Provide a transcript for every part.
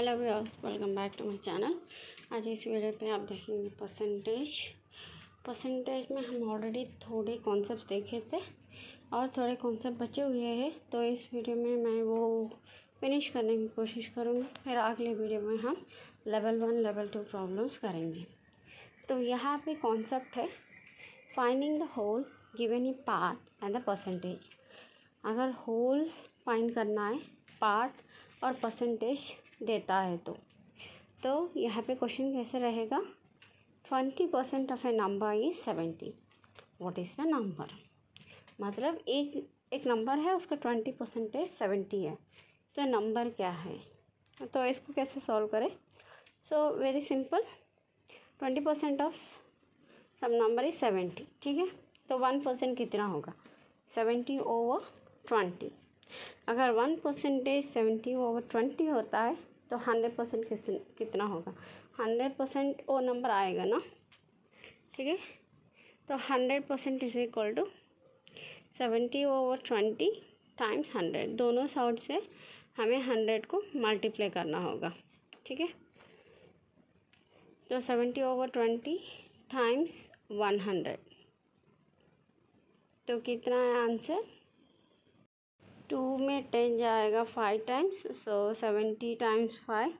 Hello viewers welcome back to my channel आज इस video पे आप देखेंगे परसेंटेज परसेंटेज में हम ऑलरेडी थोड़े कॉन्सेप्ट देखे थे और थोड़े कॉन्सेप्ट बचे हुए हैं। तो इस वीडियो में मैं वो फिनिश करने की कोशिश करूँगी। फिर अगले वीडियो में हम level one level two problems करेंगे। तो यहाँ पे कॉन्सेप्ट है finding the whole given E part and the percentage अगर होल फाइंड करना है पार्ट और परसेंटेज देता है तो। तो यहाँ पे क्वेश्चन कैसे रहेगा? Twenty percent of a number is seventy what is the number मतलब एक एक नंबर है, उसका ट्वेंटी परसेंटेज सेवेंटी है। तो नंबर क्या है? तो इसको कैसे सॉल्व करें? So very simple twenty percent of सब नंबर इज़ सेवेंटी ठीक है? तो वन परसेंट कितना होगा? सेवेंटी ओवर ट्वेंटी अगर one percentage seventy over twenty होता है तो हंड्रेड परसेंट कितना होगा? हंड्रेड परसेंट वो नंबर आएगा ना? ठीक है? तो hundred percent is equal to seventy over twenty times hundred दोनों साइड से हमें हंड्रेड को मल्टीप्लाई करना होगा। ठीक है? तो seventy over twenty times one hundred तो कितना है आंसर में टेन जाएगा five times so seventy times five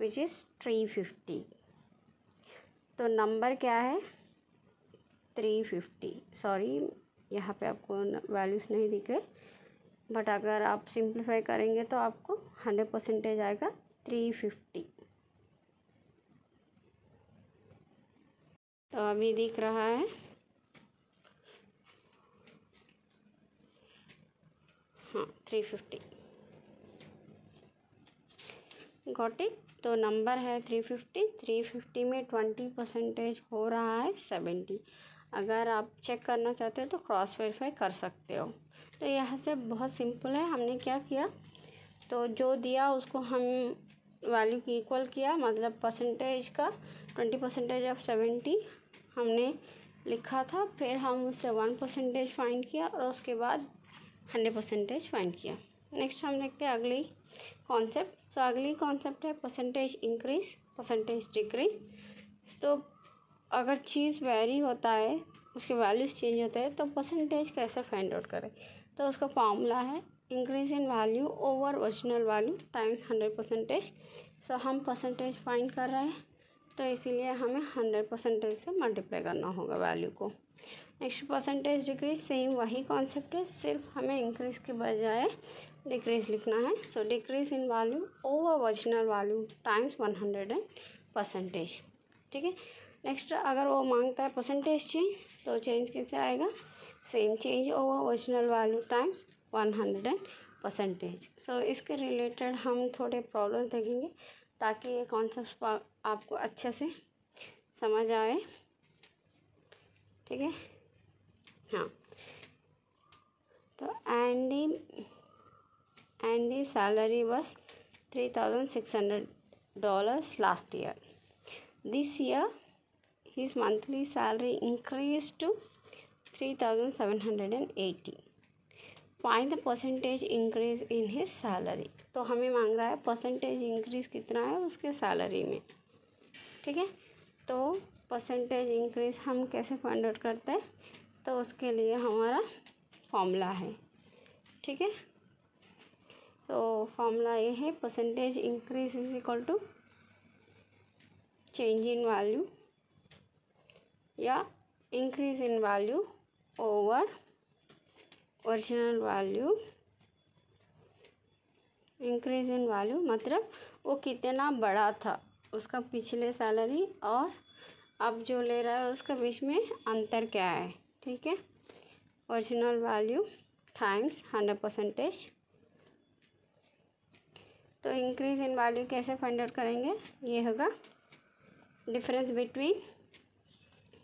which is three fifty तो नंबर क्या है? थ्री फिफ्टी सॉरी यहाँ पे आपको वैल्यूज़ नहीं दिख रहे बट अगर आप सिंप्लीफाई करेंगे तो आपको हंड्रेड परसेंटेज आएगा थ्री फिफ्टी तो अभी दिख रहा है हाँ थ्री फिफ्टी। गॉट इट तो नंबर है थ्री फिफ्टी। थ्री फिफ्टी में ट्वेंटी परसेंटेज हो रहा है सेवेंटी अगर आप चेक करना चाहते हो तो क्रॉस वेरीफाई कर सकते हो। तो यहाँ से बहुत सिंपल है, हमने क्या किया? तो जो दिया उसको हम वैल्यू की इक्वल किया मतलब परसेंटेज का ट्वेंटी परसेंटेज ऑफ़ सेवेंटी हमने लिखा था, फिर हम उससे वन परसेंटेज फाइंड किया और उसके बाद हंड्रेड परसेंटेज फाइंड किया। नेक्स्ट हम देखते हैं अगली कॉन्सेप्ट सो अगली कॉन्सेप्ट है परसेंटेज इंक्रीज परसेंटेज डिक्रीज तो अगर चीज़ वेरी होता है, उसके वैल्यूज़ चेंज होते हैं तो परसेंटेज कैसे फाइंड आउट करें? तो उसका फॉर्मूला है increase in value over original value times hundred percentage so हम परसेंटेज फाइंड कर रहे हैं तो इसीलिए हमें हंड्रेड परसेंटेज से मल्टीप्लाई करना होगा वैल्यू को। नेक्स्ट परसेंटेज डिक्रीज सेम वही कॉन्सेप्ट है। सिर्फ़ हमें इंक्रीज के बजाय डिक्रीज लिखना है। So decrease in value over original value times one hundred and percentage ठीक है? नेक्स्ट अगर वो माँगता है परसेंटेज चेंज तो चेंज कैसे आएगा? Same change over original value times one hundred and percentage so इसके रिलेटेड हम थोड़े प्रॉब्लम देखेंगे, ताकि ये कॉन्सेप्ट आपको अच्छे से समझ आए। ठीक है? हाँ। तो Andy Andy salary was three thousand six hundred dollars last year this year his monthly salary increased to 3780 find the percentage increase in his salary तो हमें मांग रहा है परसेंटेज इंक्रीज कितना है उसके सैलरी में। ठीक है? तो परसेंटेज इंक्रीज हम कैसे फाइंड आउट करते हैं? तो उसके लिए हमारा फॉर्मूला है। ठीक है? तो फॉर्मूला ये है percentage increase is equal to change in value या increase in value over original value increase in value मतलब वो कितना बड़ा था, उसका पिछले सैलरी और अब जो ले रहा है उसके बीच में अंतर क्या है? ठीक है? Original value times hundred percentage तो इंक्रीज इन वैल्यू कैसे फाइंड आउट करेंगे? ये होगा difference between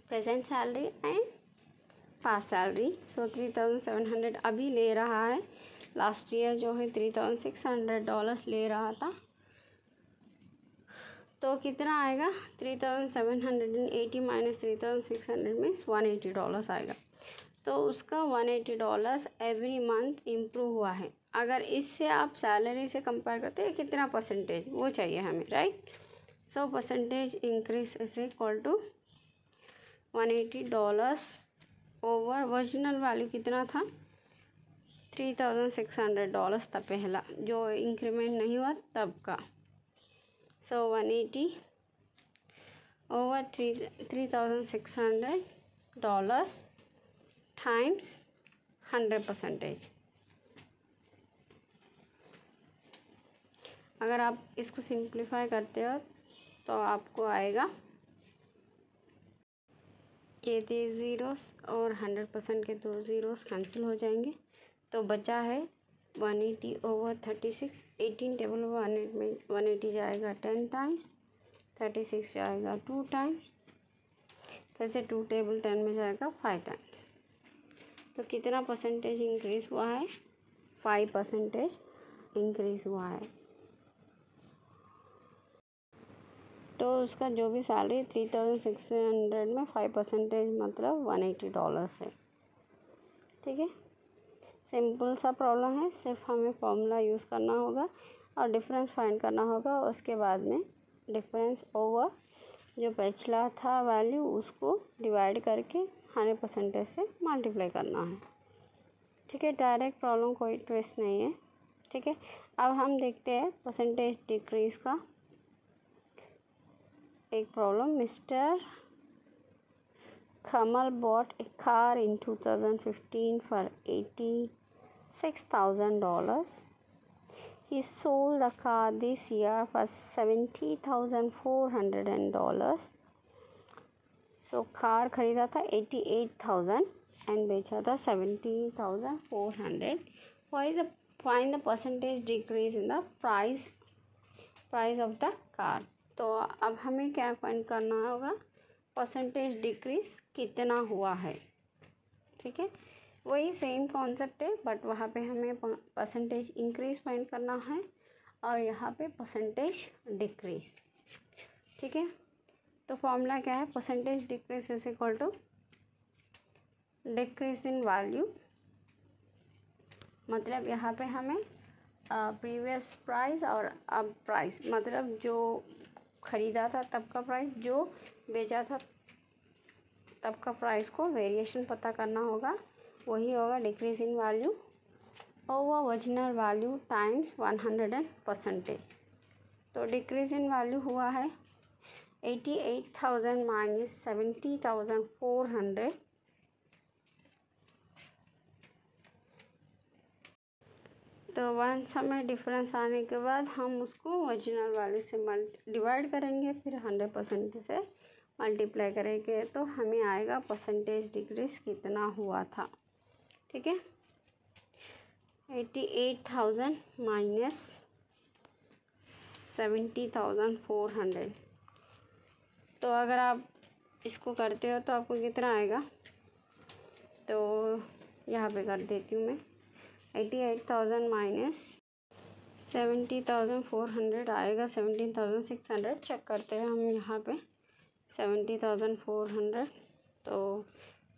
present salary and past salary so three thousand seven hundred अभी ले रहा है। लास्ट ईयर जो है three thousand six hundred dollars ले रहा था। तो कितना आएगा? Three thousand seven hundred and eighty minus three thousand six hundred means one eighty dollars आएगा। तो उसका one eighty dollars every month improve हुआ है। अगर इससे आप सैलरी से कंपेयर करते हैं कितना परसेंटेज वो चाहिए हमें right so percentage increase is equal to one eighty dollars over original value कितना था? Three thousand six hundred dollars था पहला। जो इंक्रीमेंट नहीं हुआ तब का। Three thousand six hundred dollars times hundred percentage अगर आप इसको सिंप्लीफाई करते हो तो आपको आएगा। ये थे ज़ीरोस और हंड्रेड परसेंट के दो ज़ीरोस कैंसिल हो जाएँगे। तो बचा है one eighty over thirty six eighteen table one eight में वन एटी जाएगा टेन टाइम्स थर्टी सिक्स जाएगा टू टाइम्स फिर से टू टेबल टेन में जाएगा फाइव टाइम्स तो कितना परसेंटेज इंक्रीज़ हुआ है? फाइव परसेंटेज इंक्रीज़ हुआ है. तो उसका जो भी salary three thousand six hundred में फाइव परसेंटेज मतलब वन एटी डॉलर्स है. ठीक है? सिंपल सा प्रॉब्लम है, सिर्फ़ हमें फॉर्मूला यूज़ करना होगा और डिफरेंस फाइंड करना होगा, उसके बाद में डिफरेंस ओवर जो पिछला था वैल्यू उसको डिवाइड करके हंड्रेड परसेंटेज से मल्टीप्लाई करना है। ठीक है, डायरेक्ट प्रॉब्लम कोई ट्विस्ट नहीं है। ठीक है, अब हम देखते हैं परसेंटेज डिक्रीज़ का। एक problem, mister Kamal bought a car in 2015 for $86,000. He sold the car this year for $70,400. So car खरीदा था 88,000 एंड बेचा था 70,400. Why is the find the percentage decrease in the price price of the car? तो अब हमें क्या find करना होगा Percentage decrease कितना हुआ है? ठीक है? वही सेम कॉन्सेप्ट है बट वहाँ पे हमें परसेंटेज इंक्रीज फाइंड करना है और यहाँ पे परसेंटेज डिक्रीज ठीक है? तो फॉर्मूला क्या है? Percentage decrease is equal to decrease in value मतलब यहाँ पे हमें प्रीवियस प्राइस और अब प्राइस मतलब जो ख़रीदा था तब का प्राइस जो बेचा था तब का प्राइस को वेरिएशन पता करना होगा। वही होगा decrease in value over original value times one hundred and percentage तो डिक्रीज इन वैल्यू हुआ है eighty eight thousand minus seventy thousand four hundred तो वन समय डिफरेंस आने के बाद हम उसको ओरिजिनल वैल्यू से मल्टी डिवाइड करेंगे, फिर हंड्रेड परसेंट से मल्टीप्लाई करेंगे तो हमें आएगा परसेंटेज डिक्रीज कितना हुआ था, ठीक है? Eighty eight thousand minus seventy thousand four hundred तो अगर आप इसको करते हो तो आपको कितना आएगा? तो यहाँ पे कर देती हूँ मैं। Eighty eight thousand minus seventy thousand four hundred आएगा। Seventeen thousand six hundred check करते हैं हम यहाँ पे। सेवेंटी थाउज़ेंड फोर हंड्रेड तो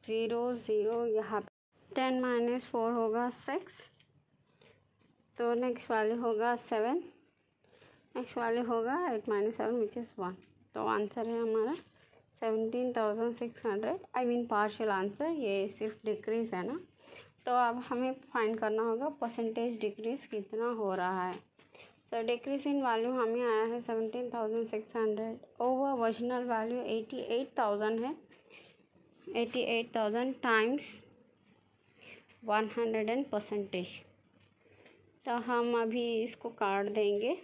ज़ीरो ज़ीरो यहाँ पे। टेन माइनस फोर होगा सिक्स। तो नेक्स्ट वाले होगा सेवन। नेक्स्ट वाले होगा eight minus seven which is one तो आंसर है हमारा seventeen thousand six hundred. I mean partial answer ये सिर्फ़ डिक्रीज़ है ना। तो अब हमें फाइंड करना होगा परसेंटेज डिक्रीज कितना हो रहा है। सो डिक्रीज इन वैल्यू हमें आया है seventeen thousand six hundred over original value eighty eight thousand है। Eighty eight thousand times one hundred and percentage तो हम अभी इसको काट देंगे।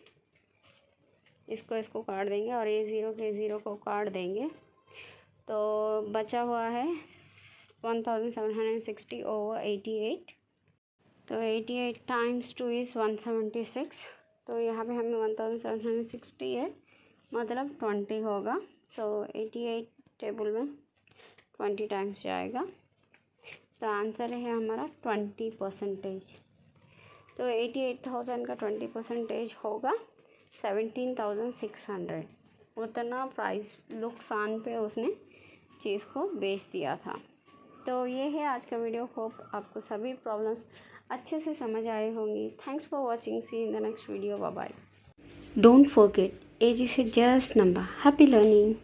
इसको इसको काट देंगे और ये ज़ीरो के ज़ीरो को काट देंगे। तो बचा हुआ है one thousand seven hundred sixty over eighty eight तो eighty eight times two is one seventy six तो यहाँ पे हमें one thousand seven hundred sixty है मतलब ट्वेंटी होगा। सो एटी एट टेबल में ट्वेंटी टाइम्स जाएगा। तो आंसर है हमारा ट्वेंटी परसेंटेज तो एटी एट थाउज़ेंड का ट्वेंटी परसेंटेज होगा सेवेंटीन थाउज़ेंड सिक्स हंड्रेड उतना प्राइस नुकसान पे उसने चीज़ को बेच दिया था। तो ये है आज का वीडियो। होप आपको सभी प्रॉब्लम्स अच्छे से समझ आए होंगी। Thanks for watching see in the next video bye don't forget age is a just number happy learning